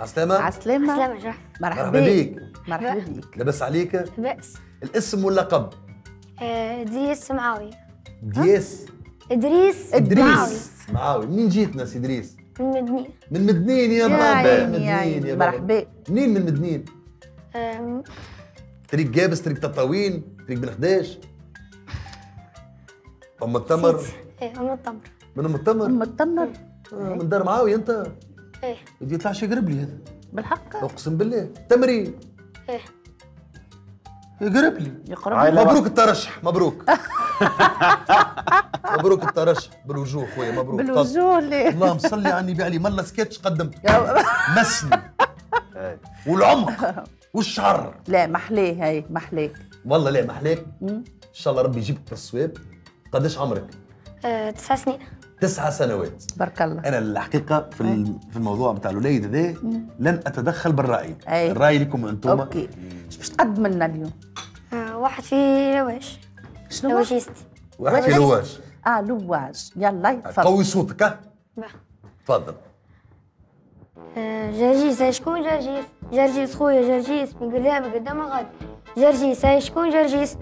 عسلامة؟ عسلامة. سلامة جح مرحبا مرحبا بيك. مرحبا بيك. لاباس عليك؟ بأس. الاسم واللقب آه، إدريس معاوية. دياس إدريس إدريس. معاوي منين جيتنا سي إدريس؟ من مدنية من مدنين يا يا مدنين يا مرحبا. منين من مدنين؟ طريق جابس طريق تطاوين طريق بن خداش. أم التمر. إيه أم التمر. من أم التمر؟ أم التمر. آه، من دار معاوي أنت. إيه. بدي يطلع شي قرب لي هذا. بالحق. أقسم بالله. تمري إيه. يقرب لي. يقرب عائلة مبروك الترشح مبروك. مبروك الترشح. بالوجوه خويا مبروك. بالوجوه ليه اللهم صلي على النبي علي. ملا سكتش قدمت يا- مسني. والعمق والشعر. لا محلاه هاي محلاه والله لا محلاك مم. إن شاء الله ربي يجيبك بالصواب قداش عمرك؟ آه، تسع سنين. تسعة سنوات. بارك الله. أنا الحقيقة في ال- في الموضوع بتاع الوليد هذا لن أتدخل بالرأي. أي. الرأي لكم أنتم. OK. إيش باش تقدم لنا اليوم؟ آه، واحد في لواج. شنو هو؟ لواجيستي واحد في لواج. آه لواج يلا يتفضل. قوي صوتك ها؟ باه. تفضل. آه، جرجيس شكون جرجيس؟ جرجيس خويا جرجيس. من قدام قدام غادي. جرجيس شكون جرجيس؟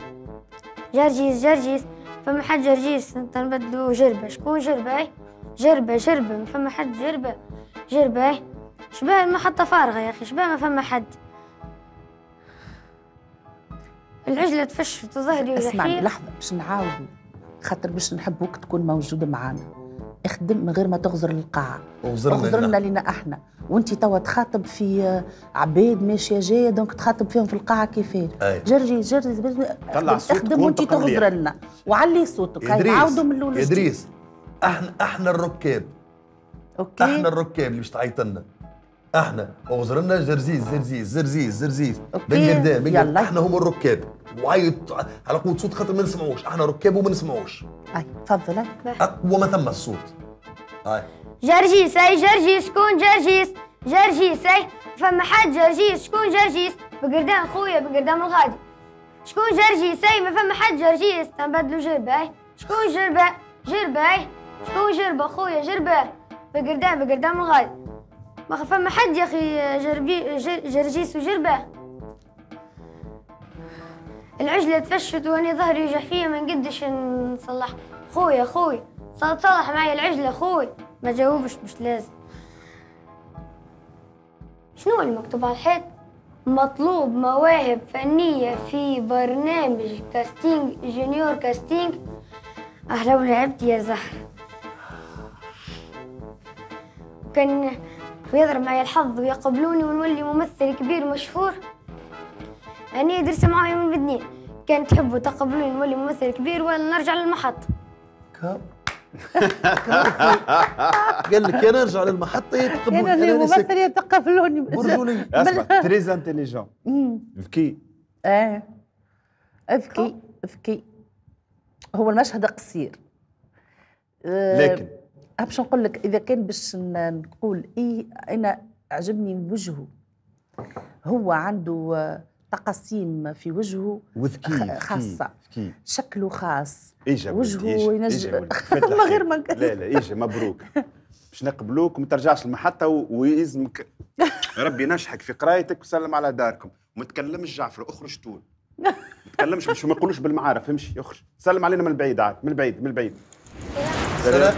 جرجيس جرجيس. فما حد جرجيس انت نبدلو جربة. شكون جربة؟ هاي جربة جربة. ما فما حد جربة. جربة هاي شباه المحطة فارغة يا أخي شباه ما فما حد. العجلة تفشت وظهري اسمعني وجحيم لحظة باش نعاودوا خاطر باش نحبوك تكون موجود معانا. اخدم من غير ما تغزر وزرنا اغزرنا لنا. إحنا. وانت توا تخاطب في عباد ماشيه جاية دونك تخاطب فيهم في القاعة كيفاه أي. جرجي جرجي طلع صوتك اخدم وانت تغزر لنا. وعلي صوتك. هاي نعاودوا من الأول. إدريس إحنا إحنا الركاب. أوكي. إحنا الركاب اللي باش تعيط لنا إحنا اغزر لنا جرزيز زرزيز زرزيز زرزيز. قردان. إحنا هم الركاب. وعيط على قوه صوت خاطر ما نسمعوش. إحنا ركاب وما نسمعوش. أي تفضل. أقوى ما ثم الصوت. هاي جرجيس أي جرجيس شكون جرجيس؟ جرجيس أي. فما حد جرجيس شكون جرجيس؟ بقردان خويا بقردان الغادي شكون جرجيس أي؟ ما فما حد جرجيس. تنبدلو جربة أي. شكون جربة؟ جربة أي. شكون جربة؟ خويا جربة. بقردان بقردان الغادي ما فما حد يا أخي جربي جر جرجيس وجربة. العجلة تفشت وأني ظهري يوجع فيا ما نقدش نصلح. خويا خويا ص- تصلح معي العجلة خوي. ما جاوبش مش لازم. شنو اللي مكتوب على الحيط؟ مطلوب مواهب فنية في برنامج casting junior casting. أهلا ولعبت يا زهر. وكان ويضرب معي الحظ ويقبلوني ونولي ممثل كبير مشهور. أنا إدريس معاوي من مدنين كان تحبوا تقبلوني نولي ممثل كبير ولا نرجع للمحطة كاب قال لك يا نرجع للمحطه يتقبل أنا اللي ممثل يتقبلوني برجولي أسمع très intelligent. ذكي آه اذكي اذكي هو المشهد قصير. آه، لكن. باش نقول لك إذا كان باش نقول إيه أنا عجبني وجهه. هو عنده تقاسيم في وجهه وذكي خاصة. ذكي شكله خاص. اجا وجهه ينجم- الحكاية. غير ما لا لا اجا مبروك. باش نقبلوك وما ترجعش المحطة ويلزمك ربي ينجحك في قرايتك وسلم على داركم. وما تكلمش جعفر أخرج طول ما تكلمش باش ما يقولوش بالمعارف امشي أخرج. سلم علينا من البعيد عاد من البعيد من البعيد سلام.